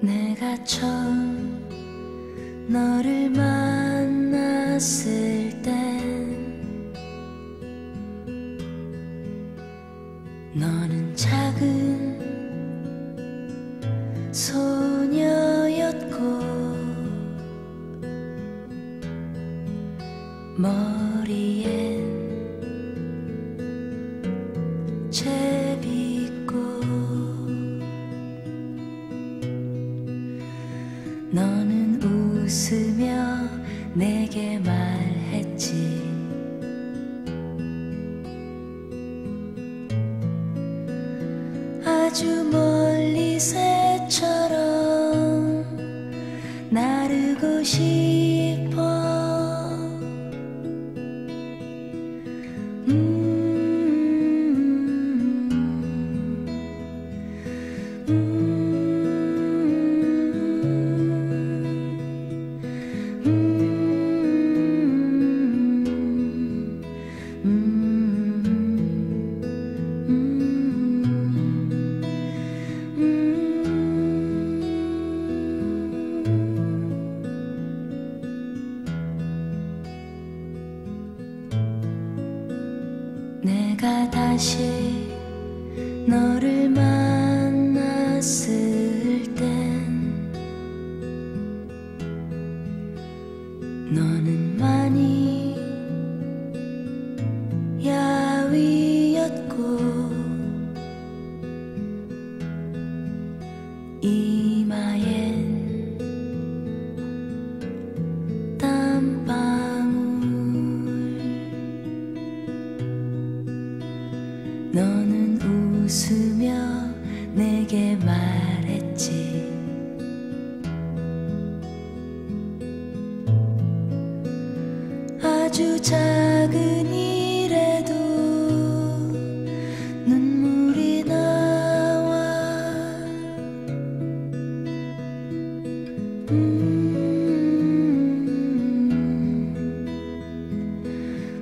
내가 처음 너를 만났을 땐 너는 작은 소녀였고 머리엔 채 내게 말했지. 아주 멀리 새처럼 나르고 싶어. 음, 다시 너를 너는 웃으며 내게 말했지. 아주 작은 일에도 눈물이 나와.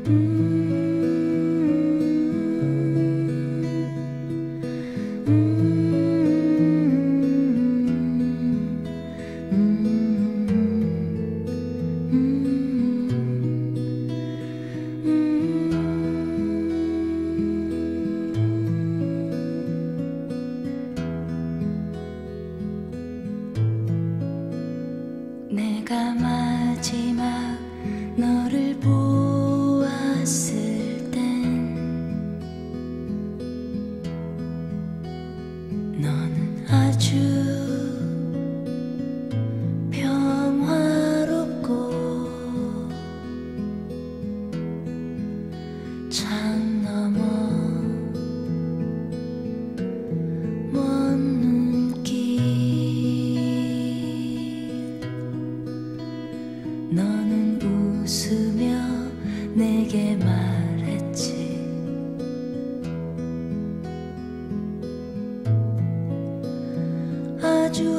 음, 내가 마지막 너를 보았을 아주